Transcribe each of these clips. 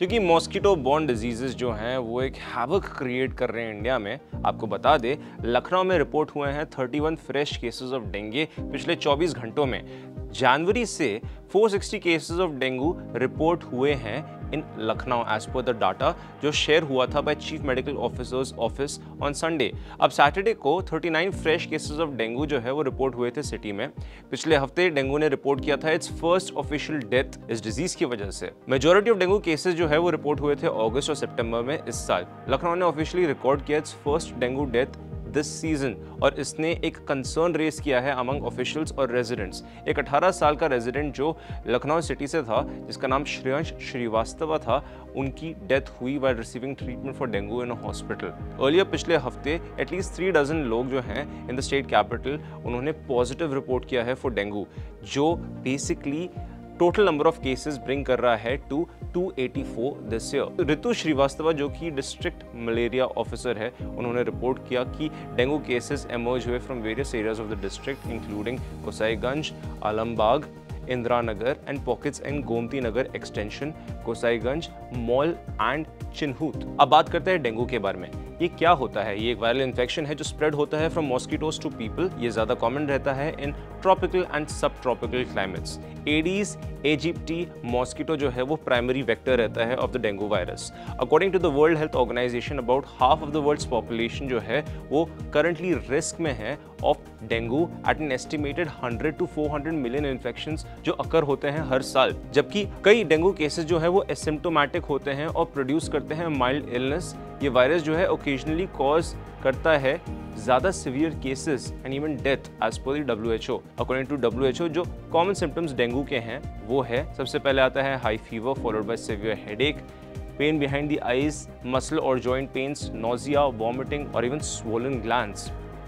क्योंकि mosquito borne diseases जो हैं, वो एक हैवक क्रिएट कर रहे हैं इंडिया में। आपको बता दें, लखनऊ में रिपोर्ट हुए हैं 31 फ्रेश केसेस ऑफ़ डेंगे पिछले 24 घंटों में। जनवरी से 460 केसेस ऑफ़ डेंगू रिपोर्ट हुए हैं in Lucknow as per the data जो शेयर हुआ था by chief medical officers office on Sunday अब सैटरडे को 39 फ्रेश केसेस ऑफ़ डेंगू जो है वो रिपोर्ट हुए थे सिटी में. पिछले हफ़्ते डेंगू ने रिपोर्ट किया था इट्स फ़र्स्ट ऑफिशियल डेथ इस डिज़ीज़ की वजह से. मेजोरिटी ऑफ़ डेंगू केसेज जो है वो रिपोर्ट हुए थे अगस्त और सितंबर में इस साल. लखनऊ ने ऑफिशियली रिकॉर्ड किया its first dengue death this season और इसने एक कंसर्न रेस किया है अमंग ऑफिशियल्स और रेजिडेंट्स एक 18 साल का रेजिडेंट जो लखनऊ सिटी से था, जिसका नाम श्रेयंश श्रीवास्तव था, उनकी डेथ हुई by receiving treatment for dengue in hospital earlier पिछले हफ़्ते एटलीस्ट थ्री डजन लोग जो हैं इन द स्टेट कैपिटल उन्होंने पॉजिटिव रिपोर्ट किया है फॉर डेंगू जो basically total number of cases bring कर रहा है to 284 this year Ritu Srivastava, जो कि डिस्ट्रिक्ट मलेरिया ऑफिसर है, उन्होंने रिपोर्ट किया कि डेंगू केसेस एमर्ज हुए from various areas of the district including Gosaiganj, Alambagh Indira Nagar and pockets and Gomti Nagar extension Gosaiganj mall and Chinhat अब बात करते हैं डेंगू के बारे में। ये क्या होता है? ये एक वायरल इन्फेक्शन है जो स्प्रेड होता है फ्रॉम मॉस्किटोज टू पीपल ये ज़्यादा कॉमन रहता है in tropical and sub tropical climates Aedes aegypti mosquito जो है वो प्राइमरी वेक्टर रहता है of the dengue virus according to the world health organization about half of the world's population जो है वो करंटली रिस्क में है of dengue at an estimated 100 to 400 million infection जो अकर होते हैं हर साल। जबकि कई डेंगू केसेस जो है वो एसिम्टोमेटिक होते हैं और प्रोड्यूस करते हैं माइल्ड इलनेस ये वायरस जो है ओकेजनली कॉज करता है ज़्यादा severe cases and even death as per W H O according to W H O जो कॉमन सिम्टम्स डेंगू के हैं, वो है, सबसे पहले आता है high fever followed by severe headache pain behind the eyes muscle और जॉइंट पेन्स नोजिया वॉमिटिंग और इवन स्वोलन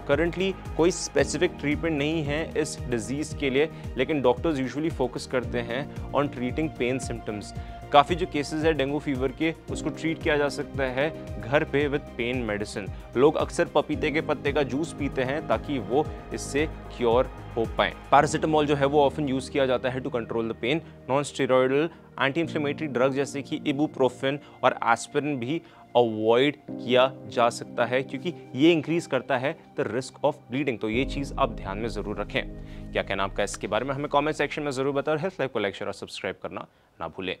करंटली कोई स्पेसिफिक ट्रीटमेंट नहीं है इस डिज़ीज़ के लिए, लेकिन डॉक्टर्स यूजुअली फोकस करते हैं ऑन ट्रीटिंग पेन सिम्टम्स काफ़ी जो केसेस है डेंगू फीवर के, उसको ट्रीट किया जा सकता है घर पे विद पेन मेडिसिन लोग अक्सर पपीते के पत्ते का जूस पीते हैं ताकि वो इससे क्योर हो पाए। पैरासिटामोल जो है वो ऑफन यूज़ किया जाता है to control the pain non steroidal anti inflammatory drug जैसे कि इबूप्रोफिन और एस्पिरिन भी अवॉइड किया जा सकता है, क्योंकि ये इंक्रीज करता है द रिस्क ऑफ़ ब्लीडिंग तो ये चीज़ आप ध्यान में ज़रूर रखें। क्या कहना आपका इसके बारे में हमें कॉमेंट सेक्शन में ज़रूर बताओ हेल्थ लाइफ को लाइक शेयर और सब्सक्राइब करना ना भूलें।